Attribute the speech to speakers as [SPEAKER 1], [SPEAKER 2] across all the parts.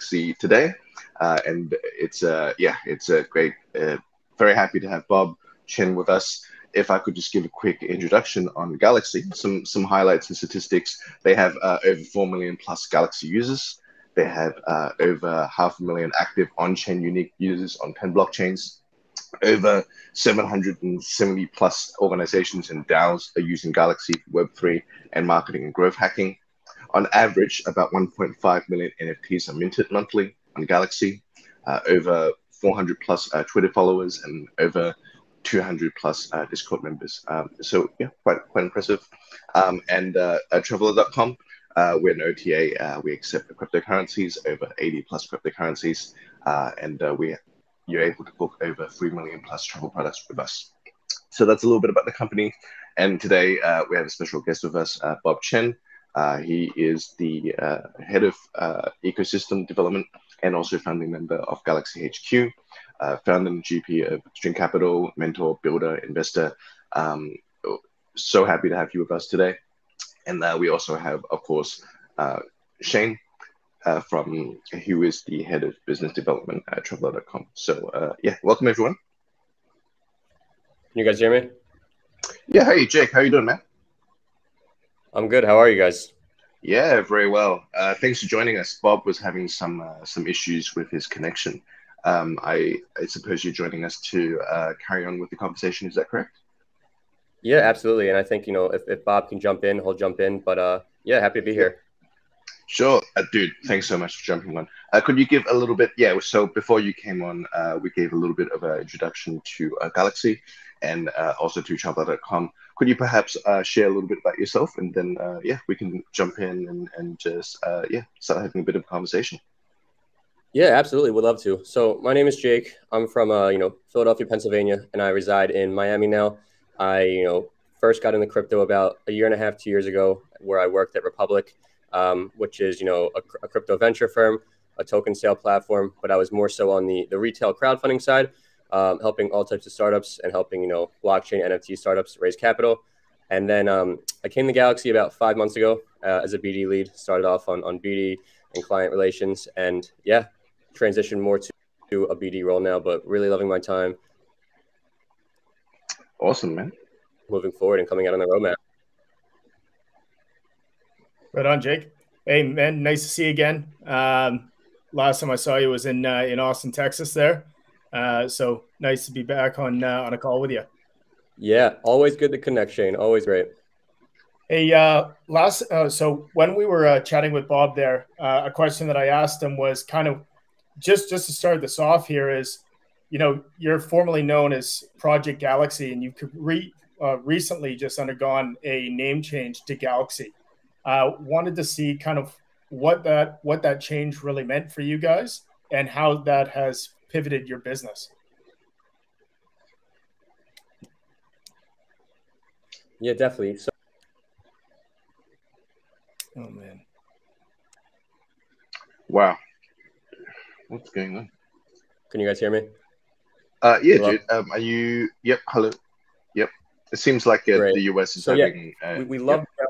[SPEAKER 1] Today, uh, and it's uh, yeah, it's a great. Uh, very happy to have Bob Chen with us. If I could just give a quick introduction on Galxe, some some highlights and statistics. They have uh, over four million plus Galxe users. They have uh, over half a million active on-chain unique users on 10 blockchains. Over 770 plus organizations and DAOs are using Galxe for Web3 and marketing and growth hacking. On average, about 1.5 million NFTs are minted monthly on Galxe. Uh, over 400 plus uh, Twitter followers and over 200 plus uh, Discord members. Um, so yeah, quite quite impressive. Um, and uh, Travala.com uh, we're an OTA. Uh, we accept cryptocurrencies, over 80 plus cryptocurrencies, uh, and uh, we you're able to book over 3 million plus travel products with us. So that's a little bit about the company. And today we have a special guest with us, Bob Chen. He is the head of ecosystem development and also founding member of Galxe HQ, founder and GP of Stream Capital, mentor, builder, investor. Um, so happy to have you with us today. And uh, we also have, of course, uh, Shane uh, from who is the head of business development at Travala.com. So uh, yeah, welcome everyone.
[SPEAKER 2] Can you guys hear me?
[SPEAKER 1] Yeah. Hey, Jake. How you doing, man?
[SPEAKER 2] I'm good. How are you guys?
[SPEAKER 1] Yeah, very well. Uh, thanks for joining us. Bob was having some uh, some issues with his connection. Um, I, I suppose you're joining us to carry on with the conversation. Is that correct?
[SPEAKER 2] Yeah, absolutely. And I think, you know, if, if Bob can jump in, he'll jump in. But uh, yeah, happy to be here.
[SPEAKER 1] Sure, uh, dude. Thanks so much for jumping on. Uh, could you give a little bit? Yeah. So before you came on, uh, we gave a little bit of an introduction to uh, Galxe and uh, also to Travala.com. Could you perhaps uh, share a little bit about yourself, and then uh, yeah, we can jump in and and just uh, yeah start having a bit of a conversation.
[SPEAKER 2] Yeah, absolutely. Would love to. So my name is Jake. I'm from uh, you know Philadelphia, Pennsylvania, and I reside in Miami now. I, you know, first got into crypto about a year and a half, two years ago, where I worked at Republic, um, which is, you know, a, a, crypto venture firm, a token sale platform. But I was more so on the the retail crowdfunding side, um, helping all types of startups and helping, you know, blockchain NFT startups raise capital. And then um, I came to Galxe about five months ago uh, as a BD lead. Started off on on BD and client relations, and yeah, transitioned more to, to a BD role now. But really loving my time
[SPEAKER 1] Awesome, man.
[SPEAKER 2] Moving forward and coming out on the roadmap.
[SPEAKER 3] Right on, Jake. Hey, man, nice to see you again. Um, last time I saw you was in uh, in Austin, Texas. There, uh, so nice to be back on uh, on a call with you.
[SPEAKER 2] Yeah, always good to connect, Shane. Always great.
[SPEAKER 3] Hey, uh, last uh, so when we were uh, chatting with Bob there, uh, a question that I asked him was kind of just just to start this off here is you know, you're formerly known as Project Galaxy, and you've re, uh, recently just undergone a name change to Galxe. Uh, wanted to see kind of what that what that change really meant for you guys, and how that has pivoted your business.
[SPEAKER 2] Yeah, definitely. So,
[SPEAKER 3] oh man,
[SPEAKER 1] wow, what's going on?
[SPEAKER 2] Can you guys hear me?
[SPEAKER 1] Uh, yeah, hello? dude. Um, are you? Yep. Hello. Yep. It seems like uh, the US is so, having.
[SPEAKER 2] Yeah, uh, we, we love. Yep.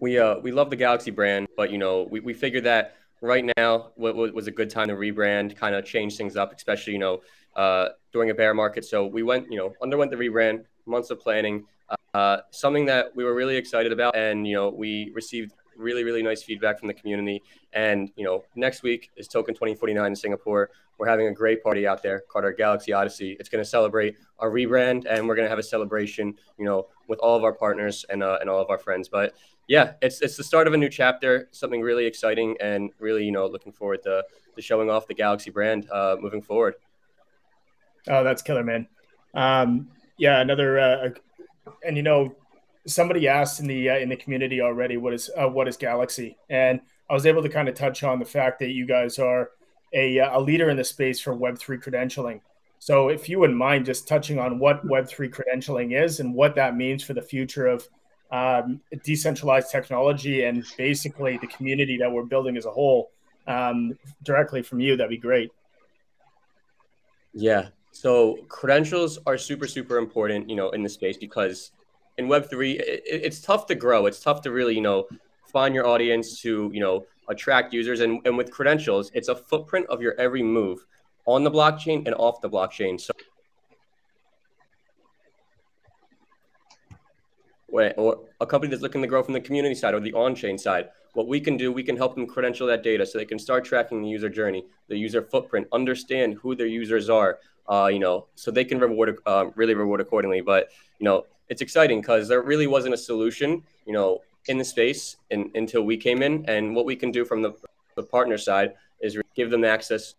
[SPEAKER 2] We uh we love the Galaxy brand, but you know we, we figured that right now was a good time to rebrand, kind of change things up, especially you know uh, during a bear market. So we went you know underwent the rebrand, months of planning, uh, something that we were really excited about, and you know we received really, really nice feedback from the community. And, you know, next week is Token 2049 in Singapore. We're having a great party out there called our Galxe Odyssey. It's going to celebrate our rebrand and we're going to have a celebration, you know, with all of our partners and, uh, and all of our friends. But yeah, it's, it's the start of a new chapter, something really exciting and really, you know, looking forward to, to showing off the Galxe brand uh, moving forward.
[SPEAKER 3] Oh, that's killer, man. Um, yeah, another, uh, and you know, somebody asked in the uh, in the community already what is uh, what is Galxe, and I was able to kind of touch on the fact that you guys are a, uh, a leader in the space for Web three credentialing. So, if you wouldn't mind just touching on what Web three credentialing is and what that means for the future of um, decentralized technology and basically the community that we're building as a whole, um, directly from you, that'd be great.
[SPEAKER 2] Yeah. So credentials are super, super important, you know, in the space because in Web three, it, it's tough to grow. It's tough to really, you know, find your audience, to you know attract users, and, and with credentials, it's a footprint of your every move on the blockchain and off the blockchain. So or a company that's looking to grow from the community side or the on-chain side, what we can do, we can help them credential that data so they can start tracking the user journey, the user footprint, understand who their users are, uh, you know, so they can reward, uh, really reward accordingly. But, you know, it's exciting because there really wasn't a solution, you know, in the space in, until we came in. And what we can do from the, the partner side is give them access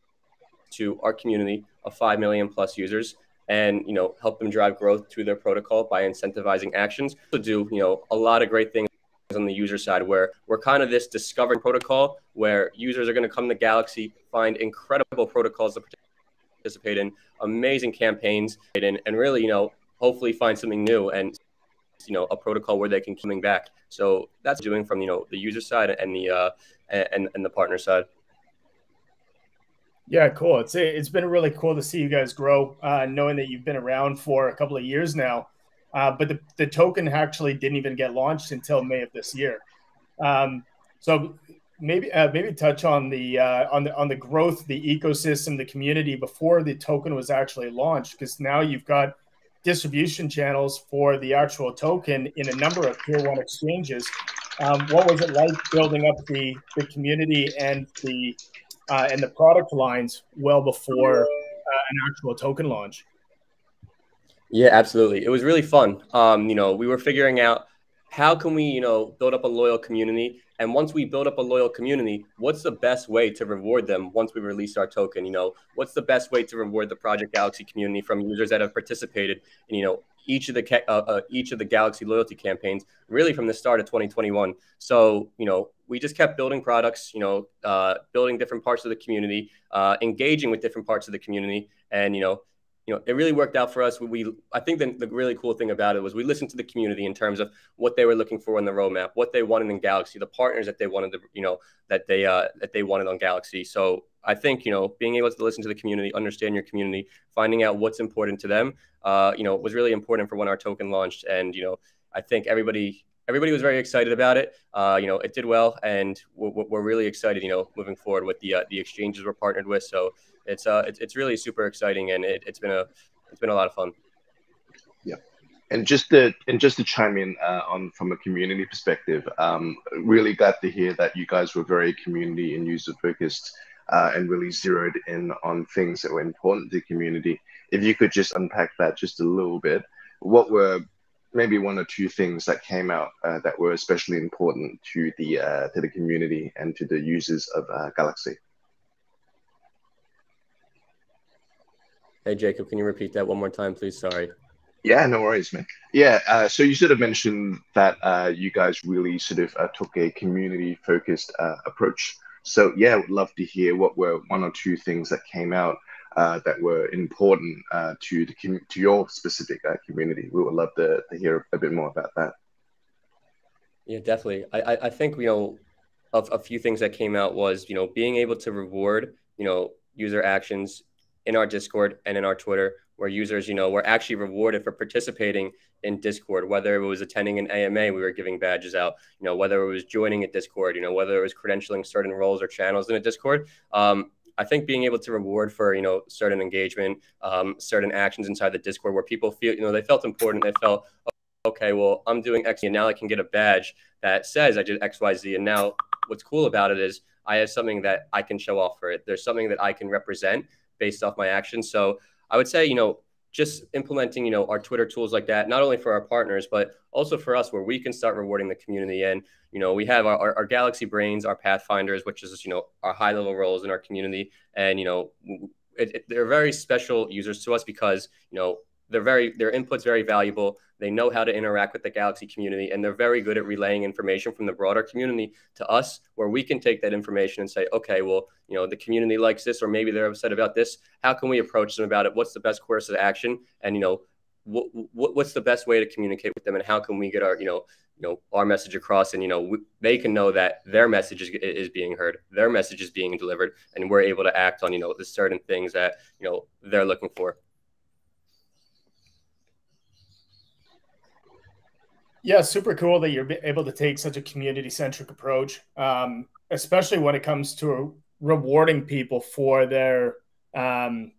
[SPEAKER 2] to our community of 5 million plus users and you know help them drive growth to their protocol by incentivizing actions. To do you know a lot of great things on the user side where we're kind of this discovery protocol where users are going to come to Galxe find incredible protocols to participate in amazing campaigns and, and really you know hopefully find something new and you know a protocol where they can coming back. So that's doing from you know the user side and the uh and and the partner side
[SPEAKER 3] yeah, cool. It's it's been really cool to see you guys grow, uh, knowing that you've been around for a couple of years now. Uh, but the, the token actually didn't even get launched until May of this year. Um, so maybe uh, maybe touch on the uh, on the on the growth, the ecosystem, the community before the token was actually launched, because now you've got distribution channels for the actual token in a number of tier one exchanges. Um, what was it like building up the the community and the uh, and the product lines well before uh, an actual token launch.
[SPEAKER 2] Yeah, absolutely. It was really fun. Um, you know, we were figuring out how can we, you know, build up a loyal community. And once we build up a loyal community, what's the best way to reward them once we release our token? You know, what's the best way to reward the Project Galaxy community from users that have participated in, you know, each of the uh, uh, each of the Galxe loyalty campaigns, really from the start of 2021. So, you know, we just kept building products, you know, uh, building different parts of the community, uh, engaging with different parts of the community, and you know, you know, it really worked out for us. We, I think the, the really cool thing about it was we listened to the community in terms of what they were looking for in the roadmap, what they wanted in Galxe, the partners that they wanted to, you know, that they uh, that they wanted on Galxe. So I think you know, being able to listen to the community, understand your community, finding out what's important to them, uh, you know, was really important for when our token launched. And you know, I think everybody everybody was very excited about it. Uh, you know, it did well, and we're, we're, really excited. You know, moving forward with the uh, the exchanges we're partnered with. So it's uh it's, it's really super exciting, and it, has been a it's been a lot of fun.
[SPEAKER 1] Yeah. And just to and just to chime in uh, on from a community perspective, um, really glad to hear that you guys were very community and user focused uh, and really zeroed in on things that were important to the community. If you could just unpack that just a little bit, what were maybe one or two things that came out uh, that were especially important to the uh, to the community and to the users of uh, Galxe.
[SPEAKER 2] Hey Jacob, can you repeat that one more time, please? Sorry.
[SPEAKER 1] Yeah, no worries, man. Yeah, uh, so you sort of mentioned that uh, you guys really sort of uh, took a community-focused approach. So yeah, I would love to hear what were one or two things that came out uh, that were important uh, to the to your specific uh, community. We would love to, to hear a bit more about that.
[SPEAKER 2] Yeah, definitely. I, I think you know of a few things that came out was you know being able to reward you know user actions in our Discord and in our Twitter, where users you know were actually rewarded for participating in Discord. Whether it was attending an AMA, we were giving badges out. You know, whether it was joining a Discord, you know, whether it was credentialing certain roles or channels in a Discord. Um, I think being able to reward for you know certain engagement, um, certain actions inside the Discord where people feel you know they felt important, they felt okay, well I'm doing X and now I can get a badge that says I did X Y Z, and now what's cool about it is I have something that I can show off for it. There's something that I can represent based off my actions. So I would say you know just implementing, you know, our Twitter tools like that, not only for our partners, but also for us, where we can start rewarding the community. And you know, we have our, our, our Galaxy Brains, our Pathfinders, which is you know our high level roles in our community, and you know, it, it, they're very special users to us because you know they're very their input's very valuable. They know how to interact with the Galxe community, and they're very good at relaying information from the broader community to us, where we can take that information and say, okay, well, you know, the community likes this, or maybe they're upset about this. How can we approach them about it? What's the best course of action? And you know, what, what what's the best way to communicate with them, and how can we get our you know you know our message across and you know we, they can know that their message is, is being heard their message is being delivered and we're able to act on you know the certain things that you know they're looking for
[SPEAKER 3] Yeah, super cool that you're able to take such a community centric approach, um, especially when it comes to rewarding people for their um,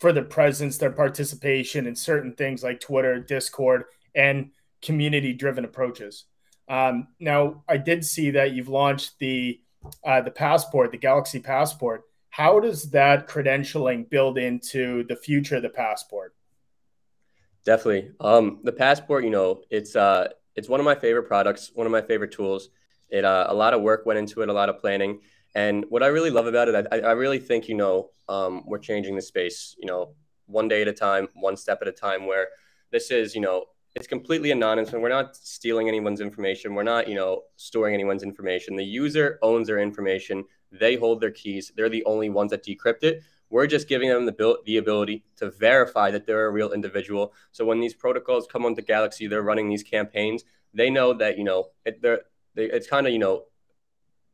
[SPEAKER 3] for their presence, their participation in certain things like Twitter, Discord, and community driven approaches. Um, now, I did see that you've launched the uh, the passport, the Galxe Passport. How does that credentialing build into the future of the passport?
[SPEAKER 2] Definitely. Um, the passport, you know, it's uh, it's one of my favorite products, one of my favorite tools. It uh, a lot of work went into it, a lot of planning. And what I really love about it, I, I really think you know um, we're changing the space. You know, one day at a time, one step at a time. Where this is, you know, it's completely anonymous, and we're not stealing anyone's information. We're not, you know, storing anyone's information. The user owns their information. They hold their keys. They're the only ones that decrypt it. We're just giving them the, the ability to verify that they're a real individual. So when these protocols come onto Galxe, they're running these campaigns. They know that you know it, they're they, it's kind of you know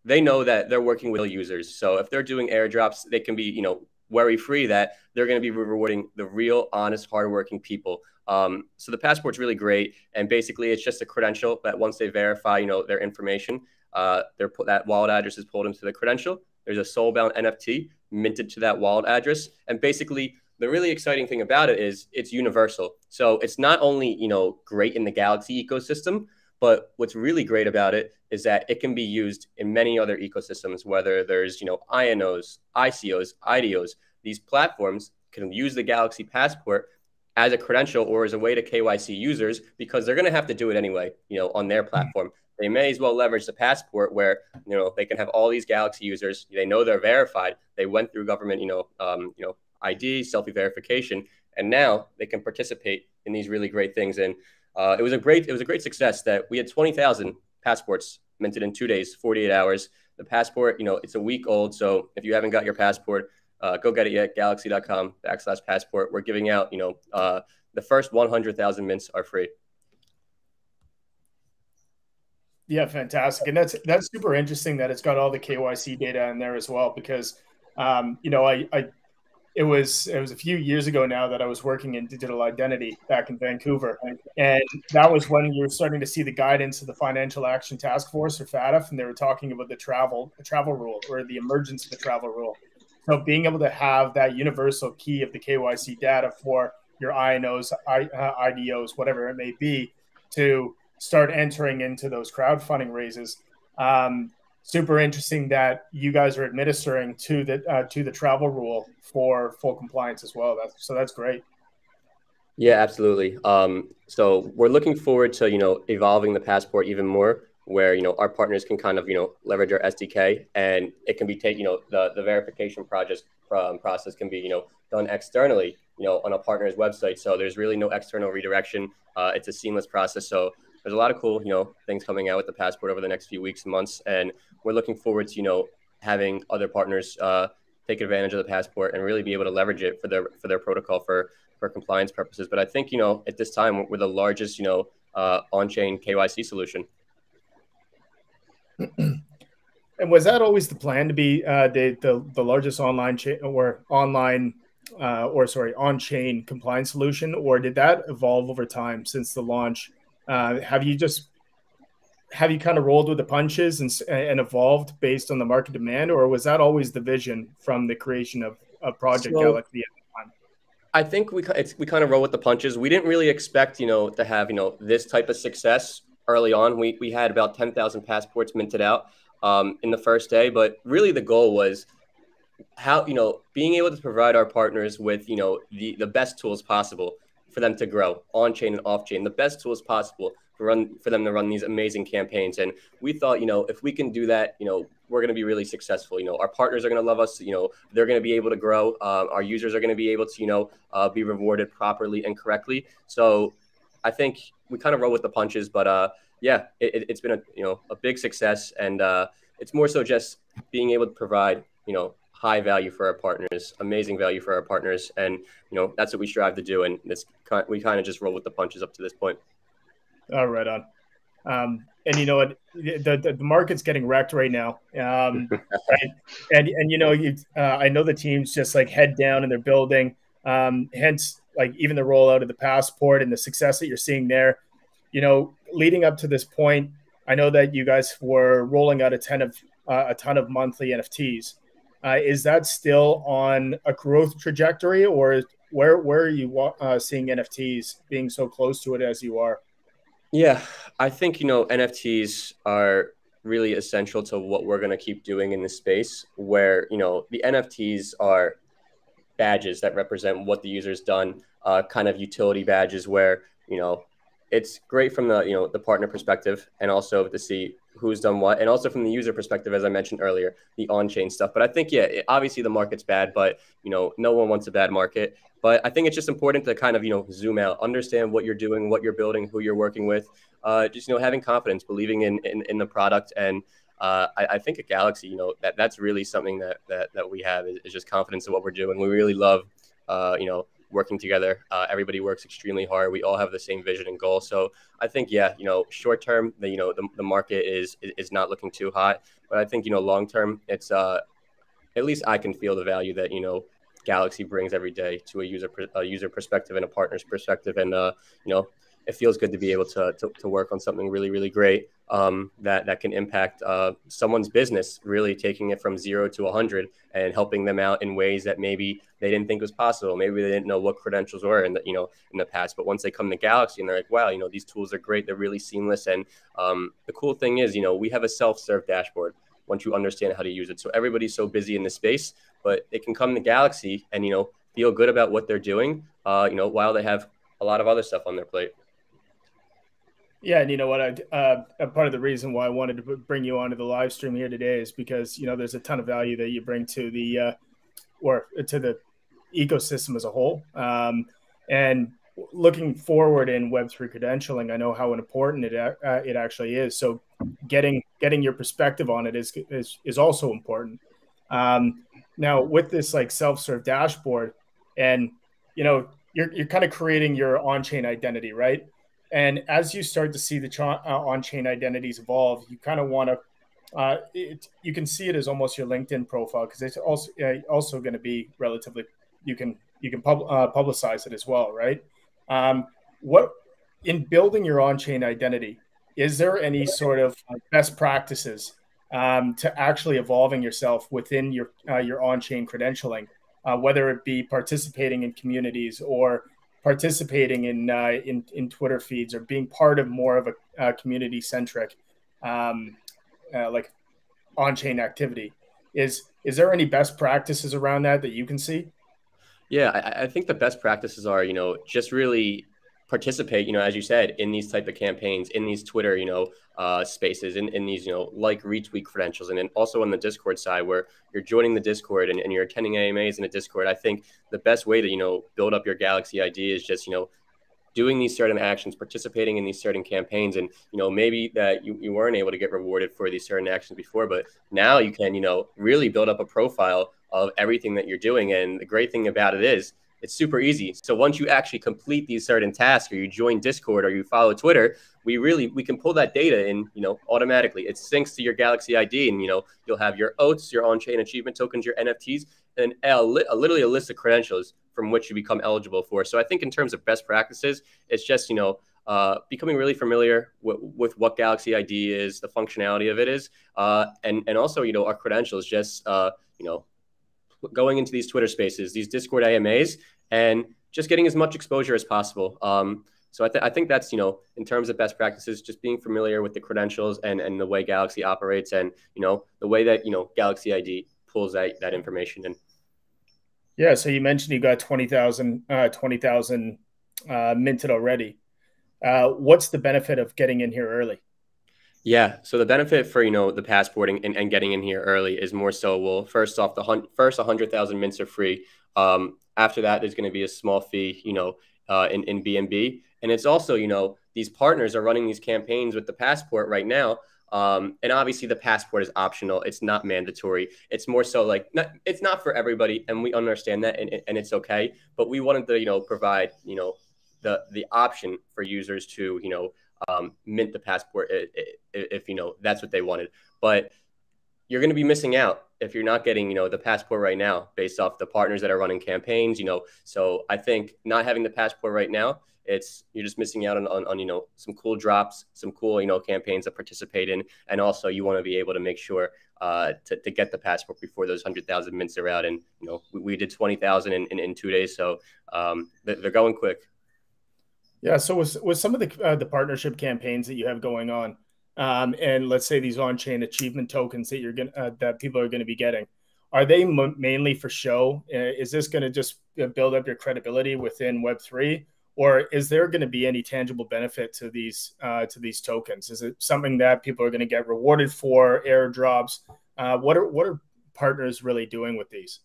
[SPEAKER 2] they know that they're working with real users. So if they're doing airdrops, they can be you know worry free that they're going to be rewarding the real, honest, hardworking people. Um, so the passport's really great, and basically it's just a credential that once they verify, you know, their information, uh, their that wallet address is pulled into the credential. There's a soulbound NFT minted to that wallet address. And basically, the really exciting thing about it is it's universal. So it's not only, you know, great in the Galxe ecosystem, but what's really great about it is that it can be used in many other ecosystems, whether there's, you know, INOs, ICOs, IDOs. These platforms can use the Galxe Passport as a credential or as a way to KYC users because they're going to have to do it anyway, you know, on their hmm. platform they may as well leverage the passport where you know they can have all these Galxe users. They know they're verified. They went through government, you know, um, you know, ID, selfie verification, and now they can participate in these really great things. And uh, it was a great it was a great success that we had twenty thousand passports minted in two days, forty eight hours. The passport, you know, it's a week old, so if you haven't got your passport, uh, go get it yet. Galxe.com backslash passport. We're giving out, you know, uh, the first one hundred thousand mints are free.
[SPEAKER 3] Yeah, fantastic, and that's that's super interesting that it's got all the KYC data in there as well. Because, um, you know, I, I it was it was a few years ago now that I was working in digital identity back in Vancouver, and that was when you were starting to see the guidance of the Financial Action Task Force or FATF, and they were talking about the travel the travel rule or the emergence of the travel rule. So being able to have that universal key of the KYC data for your INOs, I, uh, IDOs, whatever it may be, to start entering into those crowdfunding raises. Um, super interesting that you guys are administering to the uh, to the travel rule for full compliance as well. That's, so that's great.
[SPEAKER 2] Yeah, absolutely. Um, so we're looking forward to you know evolving the passport even more, where you know our partners can kind of you know leverage our SDK, and it can be taken. You know the the verification project um, process can be you know done externally, you know on a partner's website. So there's really no external redirection. Uh, it's a seamless process. So there's a lot of cool, you know, things coming out with the passport over the next few weeks and months, and we're looking forward to, you know, having other partners uh, take advantage of the passport and really be able to leverage it for their for their protocol for for compliance purposes. But I think, you know, at this time, we're the largest, you know, uh, on-chain KYC solution.
[SPEAKER 3] And was that always the plan to be uh, the, the the largest online chain or online uh, or sorry on chain compliance solution, or did that evolve over time since the launch? Uh, have you just have you kind of rolled with the punches and, and evolved based on the market demand, or was that always the vision from the creation of, a Project so, Galaxy at the time?
[SPEAKER 2] I think we we kind of roll with the punches. We didn't really expect, you know, to have you know this type of success early on. We we had about ten thousand passports minted out um, in the first day, but really the goal was how you know being able to provide our partners with you know the the best tools possible for them to grow on chain and off chain, the best tools possible for run for them to run these amazing campaigns. And we thought, you know, if we can do that, you know, we're going to be really successful. You know, our partners are going to love us. You know, they're going to be able to grow. Uh, our users are going to be able to, you know, uh, be rewarded properly and correctly. So I think we kind of roll with the punches, but uh, yeah, it, has been a you know a big success, and uh, it's more so just being able to provide you know high value for our partners, amazing value for our partners, and you know that's what we strive to do. And this we kind of just roll with the punches up to this point.
[SPEAKER 3] Oh, right on. Um, and you know what, the, the, the market's getting wrecked right now. Um, and, and, and you know, you, uh, I know the teams just like head down and they're building. Um, hence, like even the rollout of the passport and the success that you're seeing there. you know, leading up to this point, I know that you guys were rolling out a ton of uh, a ton of monthly NFTs. Uh, is that still on a growth trajectory, or where where are you uh, seeing NFTs being so close to it as you are?
[SPEAKER 2] Yeah, I think you know NFTs are really essential to what we're going to keep doing in this space. Where you know the NFTs are badges that represent what the user's done, uh, kind of utility badges where you know it's great from the you know the partner perspective and also to see who's done what and also from the user perspective as i mentioned earlier the on-chain stuff. But i think yeah it, obviously the market's bad but you know no one wants a bad market. But i think it's just important to kind of you know zoom out understand what you're doing what you're building who you're working with uh, just you know having confidence believing in in, in the product. And uh, I, I, think at Galxe, you know, that that's really something that that, that we have is, is just confidence in what we're doing. We really love, uh, you know, working together. Uh, everybody works extremely hard. We all have the same vision and goal. So I think, yeah, you know, short term, the, you know, the, the market is is not looking too hot, but I think you know, long term, it's uh, at least I can feel the value that you know Galxe brings every day to a user a user perspective and a partner's perspective, and uh, you know, it feels good to be able to, to, to work on something really, really great um, that, that can impact uh, someone's business, really taking it from zero to 100 and helping them out in ways that maybe they didn't think was possible. Maybe they didn't know what credentials were in the, you know, in the past. But once they come to Galxe and they're like, wow, you know, these tools are great. They're really seamless. And um, the cool thing is, you know, we have a self-serve dashboard once you understand how to use it. So everybody's so busy in the space, but they can come to Galxe and, you know, feel good about what they're doing, uh, you know, while they have a lot of other stuff on their plate.
[SPEAKER 3] Yeah, and you know what? I uh, part of the reason why I wanted to bring you onto the live stream here today is because you know there's a ton of value that you bring to the uh, or to the ecosystem as a whole. Um, and looking forward in Web three credentialing, I know how important it uh, it actually is. So getting getting your perspective on it is is, is also important. Um, now with this like self serve dashboard, and you know you're you're kind of creating your on chain identity, right? And as you start to see the ch- uh, on-chain identities evolve, you kind of want to. Uh, you can see it as almost your LinkedIn profile because it's also uh, also going to be relatively. You can you can pub, uh, publicize it as well, right? Um, what in building your on-chain identity? Is there any sort of best practices um, to actually evolving yourself within your uh, your on-chain credentialing, uh, whether it be participating in communities or participating in uh, in in Twitter feeds or being part of more of a uh, community centric um, uh, like on chain activity. Is is there any best practices around that that you can see?
[SPEAKER 2] Yeah, I, I think the best practices are you know just really participate, you know, as you said, in these type of campaigns, in these Twitter, you know, uh, spaces, in, in these, you know, like retweet credentials, and then also on the Discord side where you're joining the Discord and, and you're attending AMAs in a Discord. I think the best way to, you know, build up your Galxe ID is just, you know, doing these certain actions, participating in these certain campaigns, and you know maybe that you, you weren't able to get rewarded for these certain actions before, but now you can you know really build up a profile of everything that you're doing. And the great thing about it is it's super easy. So once you actually complete these certain tasks or you join Discord or you follow Twitter, we really we can pull that data in, you know, automatically. It syncs to your Galxe ID and you know, you'll have your OATs, your on-chain achievement tokens, your NFTs, and a, literally a list of credentials from which you become eligible for. So I think in terms of best practices, it's just, you know, uh, becoming really familiar with, with, what Galxe ID is, the functionality of it is, uh, and and also you know our credentials. Just uh, you know going into these Twitter spaces, these Discord AMAs, and just getting as much exposure as possible. Um, so I, th- I, think that's you know in terms of best practices, just being familiar with the credentials and and the way Galxe operates, and you know the way that you know Galxe ID pulls that that information in.
[SPEAKER 3] Yeah. So you mentioned you got 20,000 uh, 20, uh, minted already. Uh, what's the benefit of getting in here early?
[SPEAKER 2] Yeah. So the benefit for you know the passporting and, and getting in here early is more so well first off the hun- first 100,000 mints are free. Um, after that, there's going to be a small fee, you know, uh, in in BNB, and it's also you know these partners are running these campaigns with the passport right now. Um, and obviously the passport is optional. It's not mandatory. It's more so like not, it's not for everybody, and we understand that, and, and it's okay. But we wanted to you know provide you know the the option for users to you know um, mint the passport if, if, you know that's what they wanted. But you're going to be missing out if you're not getting you know the passport right now based off the partners that are running campaigns. You know, so I think not having the passport right now it's you're just missing out on, on, on, you know some cool drops, some cool you know campaigns to participate in, and also you want to be able to make sure uh, to, to get the passport before those hundred thousand mints are out. And you know we, we did twenty thousand in, in, in two days, so um, they're going quick.
[SPEAKER 3] Yeah. So with with some of the uh, the partnership campaigns that you have going on, um, and let's say these on chain achievement tokens that you're gonna uh, that people are going to be getting, are they mainly for show? Uh, is this going to just uh, build up your credibility within Web three? or is there going to be any tangible benefit to these uh, to these tokens? Is it something that people are going to get rewarded for airdrops? Uh, what are what are partners really doing with these?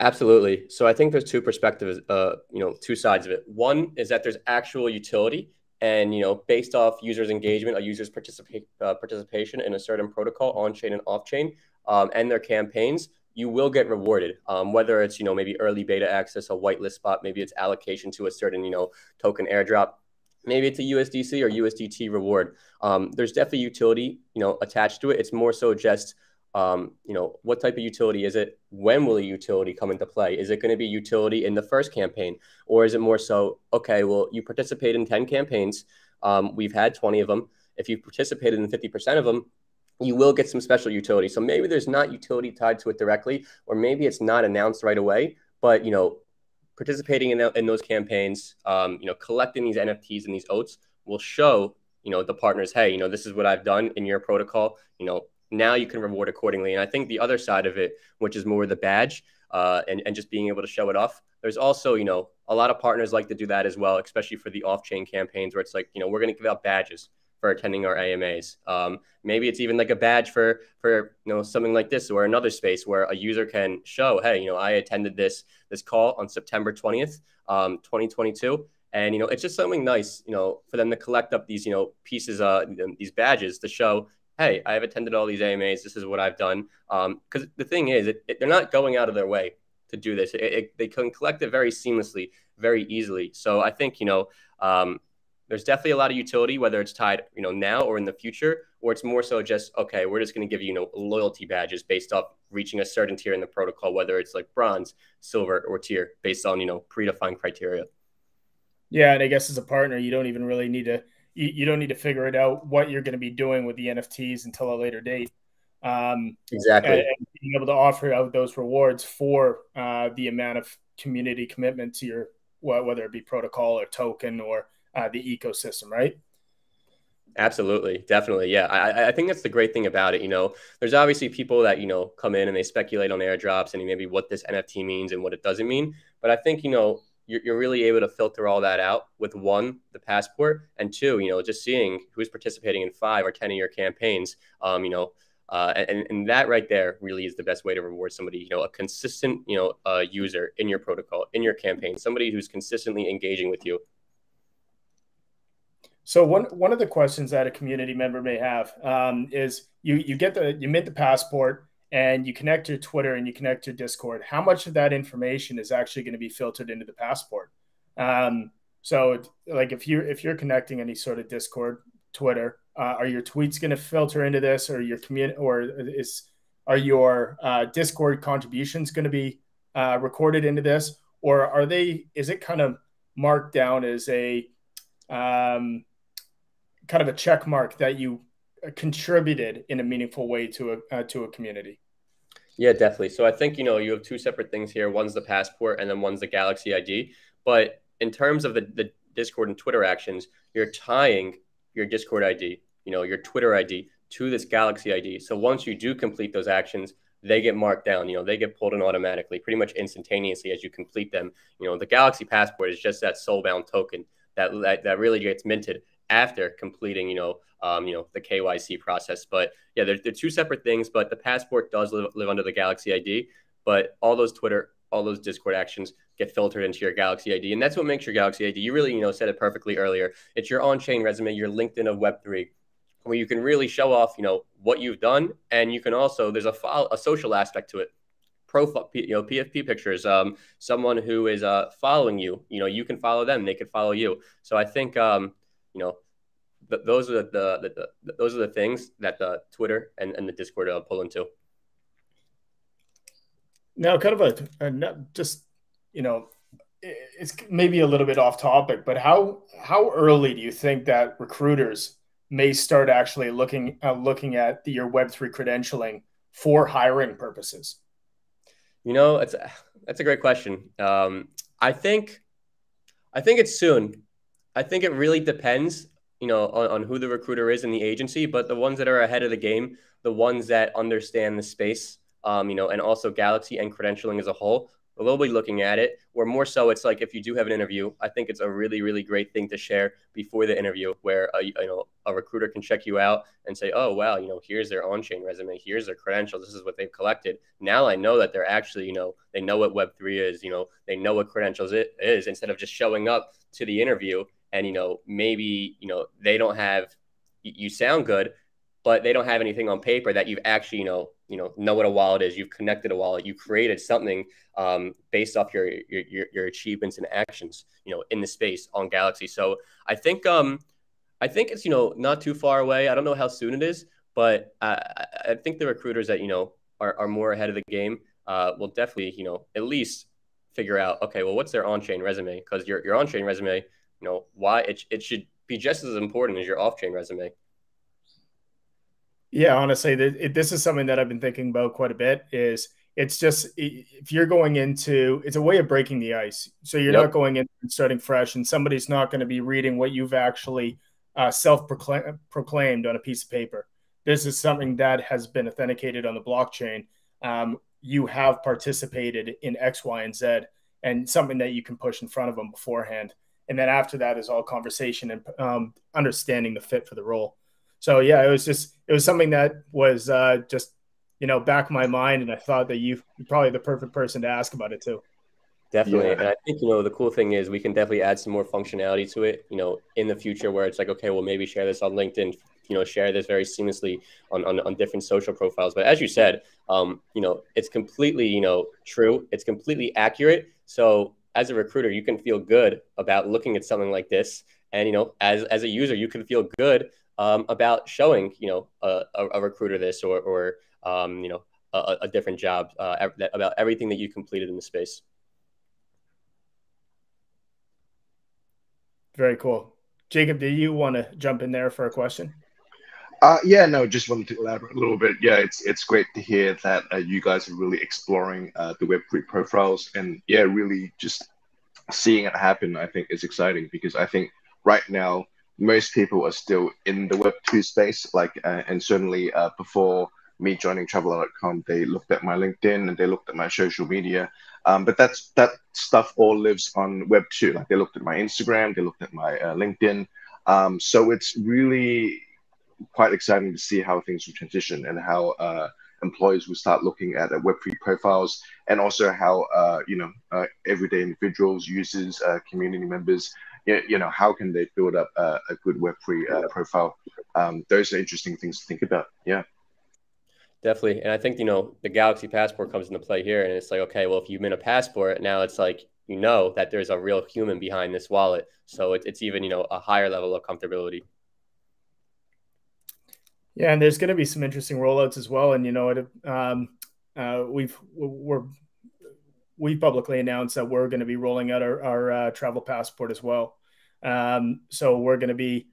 [SPEAKER 2] Absolutely. So I think there's two perspectives, uh, you know, two sides of it. One is that there's actual utility, and you know, based off users' engagement, a user's uh, participation in a certain protocol, on chain and off chain, um, and their campaigns you will get rewarded. Um, whether it's you know maybe early beta access, a whitelist spot, maybe it's allocation to a certain you know token airdrop, maybe it's a USDC or USDT reward. Um, there's definitely utility you know attached to it. It's more so just um, you know what type of utility is it? When will a utility come into play? Is it going to be utility in the first campaign, or is it more so okay? Well, you participate in ten campaigns. Um, we've had 20 of them. If you participated in 50% of them, you will get some special utility. So maybe there's not utility tied to it directly, or maybe it's not announced right away. But you know, participating in, in those campaigns, um, you know, collecting these NFTs and these oats will show you know the partners, hey, you know, this is what I've done in your protocol. You know, now you can reward accordingly. And I think the other side of it, which is more the badge uh, and and just being able to show it off. There's also you know a lot of partners like to do that as well, especially for the off-chain campaigns where it's like you know we're going to give out badges for attending our AMAs. Um, maybe it's even like a badge for for you know something like this or another space where a user can show, hey, you know, I attended this this call on September 20th, um, 2022. And you know, it's just something nice, you know, for them to collect up these, you know, pieces, uh, these badges to show, hey, I've attended all these AMAs. This is what I've done. Because um, the thing is, it, it, they're not going out of their way to do this. It, they can collect it very seamlessly, very easily. So I think you know, um, there's definitely a lot of utility, whether it's tied, you know, now or in the future, or it's more so just okay, we're just going to give you, you know, loyalty badges based off reaching a certain tier in the protocol, whether it's like bronze, silver, or tier, based on you know predefined criteria.
[SPEAKER 3] Yeah, and I guess as a partner, you don't even really need to you, you don't need to figure it out what you're going to be doing with the NFTs until a later date.
[SPEAKER 2] Um, exactly,
[SPEAKER 3] and, and being able to offer out those rewards for uh, the amount of community commitment to your whether it be protocol or token or uh, the ecosystem, right?
[SPEAKER 2] Absolutely, definitely, yeah. I, I think that's the great thing about it. You know, there's obviously people that you know come in and they speculate on airdrops and maybe what this NFT means and what it doesn't mean. But I think you know you're, you're really able to filter all that out with one, the passport, and two, you know, just seeing who's participating in five or ten of your campaigns. Um, you know, uh, and, and that right there really is the best way to reward somebody. You know, a consistent, you know, uh, user in your protocol, in your campaign, somebody who's consistently engaging with you
[SPEAKER 3] so one one of the questions that a community member may have um, is you you get the you mint the passport and you connect your Twitter and you connect your Discord. How much of that information is actually going to be filtered into the passport? Um, so like if you if you're connecting any sort of Discord, Twitter, uh, are your tweets going to filter into this, or your community, or is are your uh, Discord contributions going to be uh, recorded into this, or are they? Is it kind of marked down as a um, kind of a check mark that you contributed in a meaningful way to a uh, to a community.
[SPEAKER 2] Yeah, definitely. So I think you know you have two separate things here. One's the passport, and then one's the Galxe ID. But in terms of the, the Discord and Twitter actions, you're tying your Discord ID, you know, your Twitter ID to this Galxe ID. So once you do complete those actions, they get marked down. You know, they get pulled in automatically, pretty much instantaneously as you complete them. You know, the Galxe Passport is just that soulbound token that that, that really gets minted after completing, you know, um, you know, the KYC process. But yeah, they're, they're two separate things. But the passport does live, live under the Galxe ID. But all those Twitter, all those Discord actions get filtered into your Galxe ID, and that's what makes your Galxe ID. You really, you know, said it perfectly earlier. It's your on-chain resume, your LinkedIn of Web three, where you can really show off, you know, what you've done, and you can also there's a file, a social aspect to it profile, you know, PFP pictures. Um, someone who is uh, following you, you know, you can follow them; they could follow you. So I think, um, you know, th- those are the, the, the, those are the things that the Twitter and, and the Discord uh, pull into.
[SPEAKER 3] Now, kind of a, a just you know it's maybe a little bit off topic, but how how early do you think that recruiters may start actually looking uh, looking at the, your Web three credentialing for hiring purposes?
[SPEAKER 2] You know, it's that's a great question. Um, I think I think it's soon. I think it really depends, you know, on, on who the recruiter is in the agency. But the ones that are ahead of the game, the ones that understand the space, um, you know, and also Galxe and credentialing as a whole, we'll be looking at it. Or more so, it's like if you do have an interview, I think it's a really, really great thing to share before the interview, where a, you know a recruiter can check you out and say, "Oh, wow, you know, here's their on-chain resume, here's their credentials, this is what they've collected." Now I know that they're actually, you know, they know what Web three is, you know, they know what credentials it is, instead of just showing up to the interview and you know maybe you know they don't have you sound good but they don't have anything on paper that you've actually you know you know know what a wallet is. You've connected a wallet. You created something um, based off your, your your achievements and actions you know in the space on Galxe. So i think um i think it's you know not too far away. I don't know how soon it is but i i think the recruiters that you know are, are more ahead of the game uh, will definitely you know at least figure out okay well what's their on-chain resume? Because your, your on-chain resume you know why it, it should be just as important as your off-chain resume
[SPEAKER 3] yeah, honestly, this is something that I've been thinking about quite a bit. Is it's just if you're going into it's a way of breaking the ice. So you're yep. not going in and starting fresh, and somebody's not going to be reading what you've actually uh, self-proclaimed on a piece of paper. This is something that has been authenticated on the blockchain. Um, you have participated in X, Y, and Z, and something that you can push in front of them beforehand. And then after that is all conversation and um, understanding the fit for the role. So yeah, it was just it was something that was uh, just you know back of my mind, and I thought that you are probably the perfect person to ask about it too.
[SPEAKER 2] Definitely, yeah. and I think you know the cool thing is we can definitely add some more functionality to it. You know, in the future, where it's like, okay, well maybe share this on LinkedIn. You know, share this very seamlessly on, on, on different social profiles. But as you said, um, you know, it's completely you know true. It's completely accurate. So as a recruiter, you can feel good about looking at something like this, and you know, as as a user, you can feel good um, about showing, you know, a, a recruiter this or, or um, you know, a, a different job uh, about everything that you completed in the space.
[SPEAKER 3] Very cool. Jacob, do you want to jump in there for a question?
[SPEAKER 1] Uh, yeah, no, just wanted to elaborate a little bit. Yeah, it's it's great to hear that uh, you guys are really exploring uh, the Web3 profiles and yeah, really just seeing it happen. I think is exciting because I think right now most people are still in the Web2 space. Like, uh, and certainly uh, before me joining Travala.com, they looked at my LinkedIn and they looked at my social media. Um, but that's that stuff all lives on Web2. Like, they looked at my Instagram, they looked at my uh, LinkedIn. Um, so it's really quite exciting to see how things will transition and how uh, employees will start looking at uh, Web3 profiles and also how uh, you know uh, everyday individuals, users, uh, community members you know, how can they build up a, a good Web3 uh, profile? Um, those are interesting things to think about. Yeah.
[SPEAKER 2] Definitely. And I think, you know, the Galxe Passport comes into play here. And it's like, okay, well, if you've been a passport, now it's like, you know, that there's a real human behind this wallet. So it, it's even, you know, a higher level of comfortability.
[SPEAKER 3] Yeah. And there's going to be some interesting rollouts as well. And, you know, it, um, uh, we've, we're, we publicly announced that we're going to be rolling out our, our uh, travel passport as well. Um, so we're going to be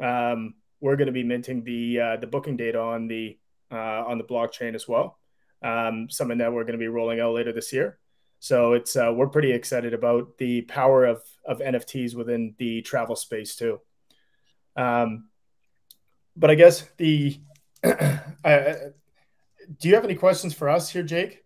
[SPEAKER 3] um, we're going to be minting the uh, the booking data on the uh, on the blockchain as well. Um, something that we're going to be rolling out later this year. So it's uh, we're pretty excited about the power of of NFTs within the travel space too. Um, but I guess the do you have any questions for us here, Jake?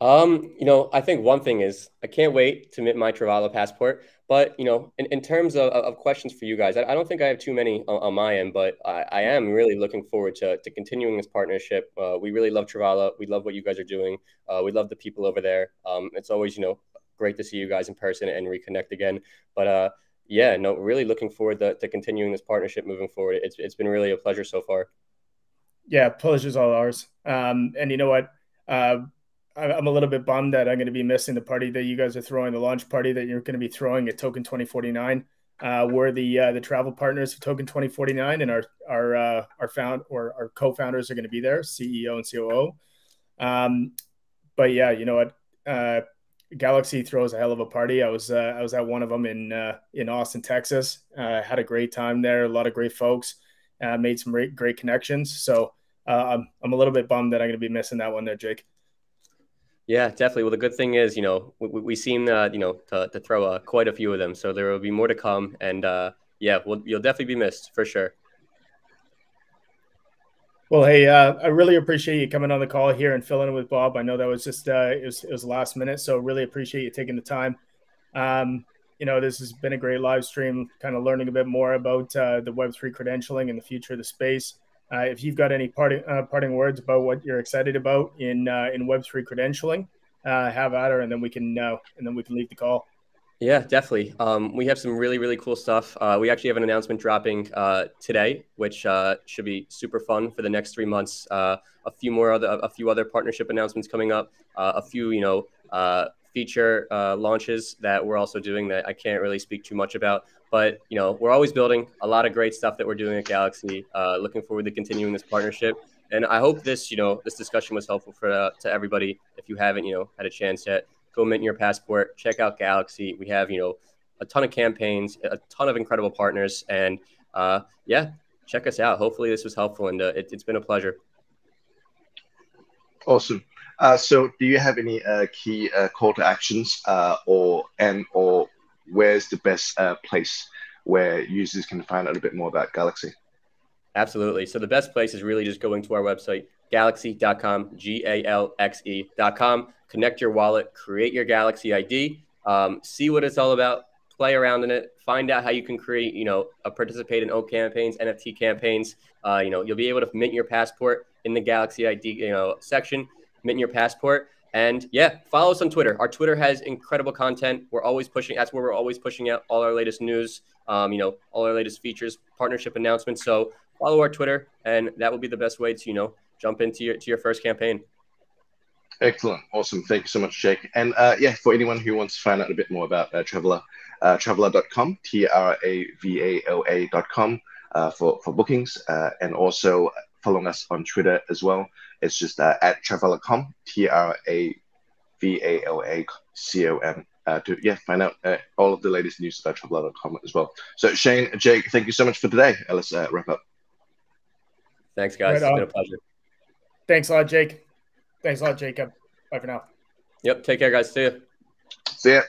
[SPEAKER 2] Um, you know, I think one thing is I can't wait to mint my Travala passport. But you know, in, in terms of, of questions for you guys, I, I don't think I have too many on, on my end, but I, I, am really looking forward to, to continuing this partnership. Uh, we really love Travala. We love what you guys are doing. Uh, we love the people over there. Um, it's always you know great to see you guys in person and reconnect again. But uh, yeah, no, really looking forward to, to continuing this partnership moving forward. It's it's been really a pleasure so far.
[SPEAKER 3] Yeah, pleasure's all ours. Um, and you know what? Uh, I'm a little bit bummed that I'm going to be missing the party that you guys are throwing, the launch party that you're going to be throwing at Token 2049. Uh, we're the uh, the travel partners of Token 2049, and our our uh, our found or our co-founders are going to be there, CEO and COO. Um, but yeah, you know what? Galxe throws a hell of a party. I was uh, I was at one of them in uh, in Austin, Texas. Uh, had a great time there. A lot of great folks. Uh, made some great, great connections. So uh, I'm I'm a little bit bummed that I'm going to be missing that one there, Jake.
[SPEAKER 2] Yeah, definitely. Well, the good thing is, you know, we, we seem, uh, you know, to, to throw quite a few of them. So there will be more to come. And yeah, we'll, you'll definitely be missed for sure.
[SPEAKER 3] Well, hey, uh, I really appreciate you coming on the call here and filling in with Bob. I know that was just uh, it was it was last minute, so really appreciate you taking the time. Um, you know, this has been a great live stream, kind of learning a bit more about uh, the Web three credentialing and the future of the space. Uh, if you've got any parting uh, parting words about what you're excited about in uh, in Web three credentialing, have at her, and then we can and then we can leave the call.
[SPEAKER 2] Yeah, definitely. Um, we have some really, really cool stuff. Uh, we actually have an announcement dropping uh, today, which uh, should be super fun for the next three months. Uh, a few more other, a few other partnership announcements coming up. Uh, a few, you know, uh, feature launches that we're also doing that I can't really speak too much about. But you know, we're always building a lot of great stuff that we're doing at Galxe. looking forward to continuing this partnership. And I hope this, you know, this discussion was helpful for to everybody. If you haven't, you know, had a chance yet go mint your passport, check out Galxe. We have, you know, a ton of campaigns, a ton of incredible partners. And uh, yeah, check us out. Hopefully this was helpful and uh, it, has been a pleasure.
[SPEAKER 1] Awesome. Uh, so do you have any uh, key uh, call to actions uh, or and or where's the best place where users can find out a bit more about Galxe?
[SPEAKER 2] Absolutely. So the best place is really just going to our website, Galxe.com, G A L X E.com. Connect your wallet, create your Galxe ID, um, see what it's all about, play around in it, find out how you can create, you know, participate in O campaigns, NFT campaigns. Uh, you know, you'll be able to mint your passport in the Galxe ID, you know, section, mint your passport. And yeah, follow us on Twitter. Our Twitter has incredible content. We're always pushing. That's where we're always pushing out all our latest news. Um, you know, all our latest features, partnership announcements. So follow our Twitter, and that will be the best way to you know jump into your to your first campaign.
[SPEAKER 1] Excellent, awesome. Thank you so much, Jake. And uh, yeah, for anyone who wants to find out a bit more about uh, Travala, uh, travala.com, T R A V A L A.com uh, for for bookings, uh, and also following us on Twitter as well. It's just uh, at travala.com, T R A V A L A C O M. Uh, to yeah, find out uh, all of the latest news about travala.com as well. So Shane, Jake, thank you so much for today. let's uh, wrap up.
[SPEAKER 2] Thanks, guys. Right it's been a pleasure.
[SPEAKER 3] Thanks a lot, Jake. Thanks a lot, Jacob. Bye for now.
[SPEAKER 2] Yep. Take care, guys. See you.
[SPEAKER 1] See ya.